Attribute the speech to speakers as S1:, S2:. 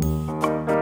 S1: Música